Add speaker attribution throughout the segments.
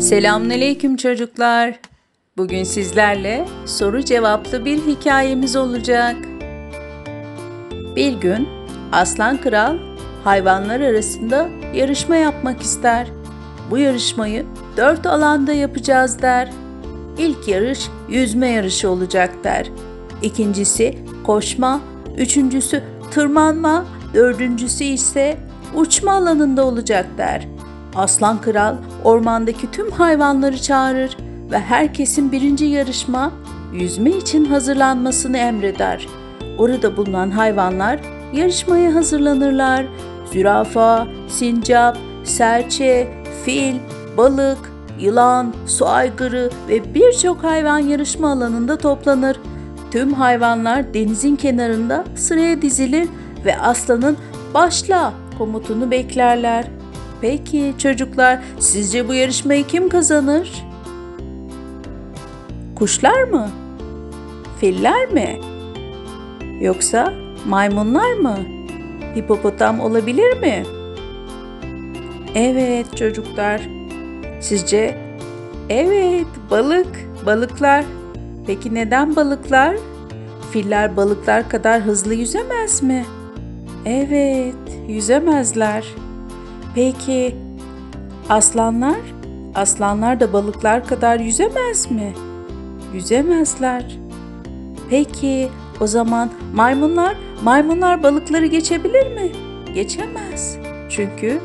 Speaker 1: Selamünaleyküm çocuklar. Bugün sizlerle soru cevaplı bir hikayemiz olacak. Bir gün Aslan Kral hayvanlar arasında yarışma yapmak ister. Bu yarışmayı dört alanda yapacağız der. İlk yarış yüzme yarışı olacak der. İkincisi koşma, üçüncüsü tırmanma, dördüncüsü ise uçma alanında olacak der. Aslan Kral ormandaki tüm hayvanları çağırır ve herkesin birinci yarışma yüzme için hazırlanmasını emreder. Orada bulunan hayvanlar yarışmaya hazırlanırlar. Zürafa, sincap, serçe, fil, balık, yılan, su aygırı ve birçok hayvan yarışma alanında toplanır. Tüm hayvanlar denizin kenarında sıraya dizilir ve aslanın başla komutunu beklerler. Peki çocuklar sizce bu yarışmayı kim kazanır? Kuşlar mı? Filler mi? Yoksa maymunlar mı? Hipopotam olabilir mi? Evet çocuklar. Sizce? Evet, balık, balıklar. Peki neden balıklar? Filler balıklar kadar hızlı yüzemez mi? Evet, yüzemezler. Peki aslanlar? Aslanlar da balıklar kadar yüzemez mi? Yüzemezler. Peki o zaman maymunlar, maymunlar balıkları geçebilir mi? Geçemez. Çünkü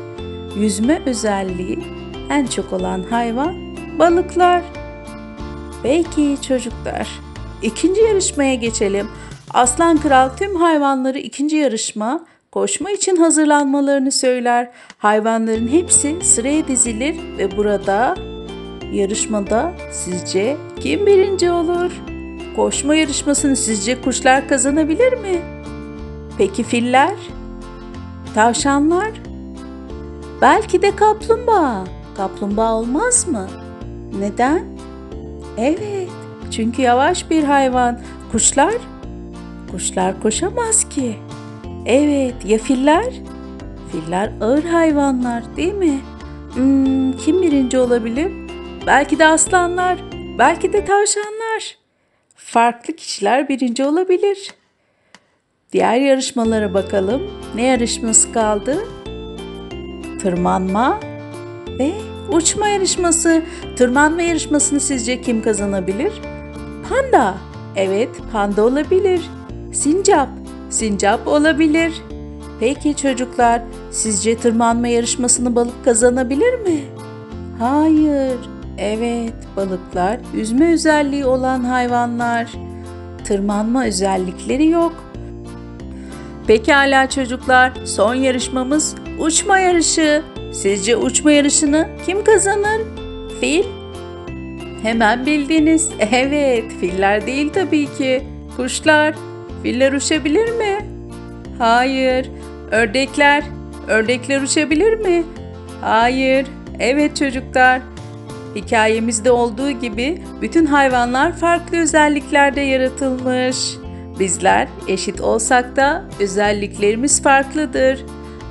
Speaker 1: yüzme özelliği en çok olan hayvan balıklar. Peki çocuklar, ikinci yarışmaya geçelim. Aslan Kral tüm hayvanları ikinci yarışma koşma için hazırlanmalarını söyler. Hayvanların hepsi sıraya dizilir ve burada yarışmada sizce kim birinci olur? Koşma yarışmasını sizce kuşlar kazanabilir mi? Peki filler? Tavşanlar? Belki de kaplumbağa. Kaplumbağa olmaz mı? Neden? Evet, çünkü yavaş bir hayvan. Kuşlar? Kuşlar koşamaz ki. Evet, ya filler? Filler ağır hayvanlar değil mi? Hmm, kim birinci olabilir? Belki de aslanlar, belki de tavşanlar. Farklı kişiler birinci olabilir. Diğer yarışmalara bakalım. Ne yarışması kaldı? Tırmanma ve uçma yarışması. Tırmanma yarışmasını sizce kim kazanabilir? Panda. Evet, panda olabilir. Sincap. Sincap olabilir. Peki çocuklar, sizce tırmanma yarışmasını balık kazanabilir mi? Hayır. Evet, balıklar yüzme özelliği olan hayvanlar. Tırmanma özellikleri yok. Pekala çocuklar, son yarışmamız uçma yarışı. Sizce uçma yarışını kim kazanır? Fil? Hemen bildiniz. Evet, filler değil tabii ki. Kuşlar. Filler uçabilir mi? Hayır. Ördekler. Ördekler uçabilir mi? Hayır. Evet çocuklar. Hikayemizde olduğu gibi bütün hayvanlar farklı özelliklerde yaratılmış. Bizler eşit olsak da özelliklerimiz farklıdır.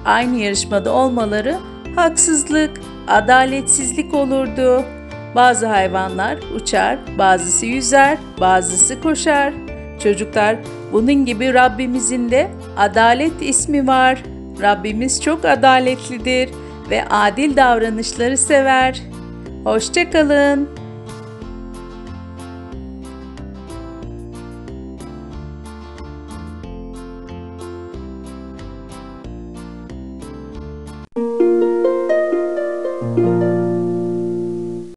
Speaker 1: Aynı yarışmada olmaları haksızlık, adaletsizlik olurdu. Bazı hayvanlar uçar, bazısı yüzer, bazısı koşar. Çocuklar bunun gibi Rabbimizin de adalet ismi var. Rabbimiz çok adaletlidir ve adil davranışları sever. Hoşçakalın. Müzik